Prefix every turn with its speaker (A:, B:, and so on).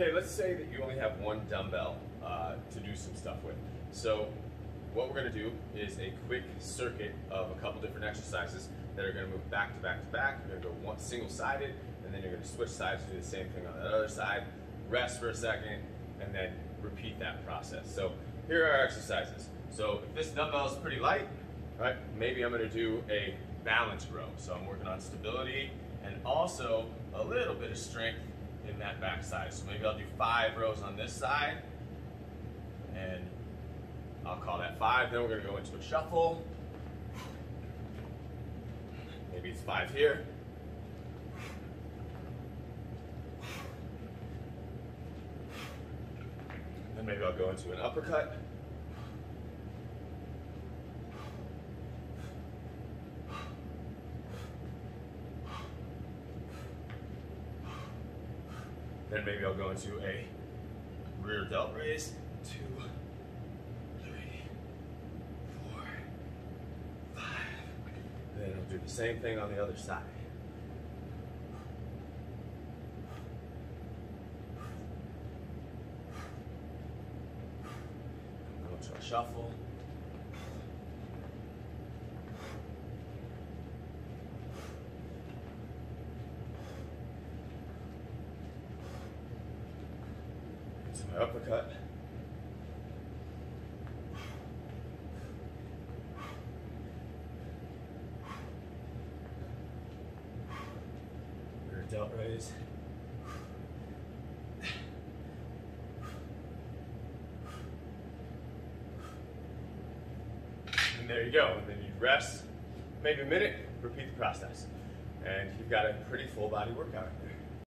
A: Okay, let's say that you only have one dumbbell uh, to do some stuff with. So what we're gonna do is a quick circuit of a couple different exercises that are gonna move back to back to back. You're gonna go one single-sided, and then you're gonna switch sides, to do the same thing on the other side, rest for a second, and then repeat that process. So here are our exercises. So if this dumbbell is pretty light, right, maybe I'm gonna do a balance row. So I'm working on stability and also a little bit of strength in that back side. So maybe I'll do five rows on this side, and I'll call that five. Then we're gonna go into a shuffle. Maybe it's five here. Then maybe I'll go into an uppercut. Then maybe I'll go into a rear delt raise. Two, three, four, five. Then I'll do the same thing on the other side. Go into a shuffle. Into my uppercut. Rear delt raise. And there you go. And then you rest, maybe a minute, repeat the process. And you've got a pretty full body workout there.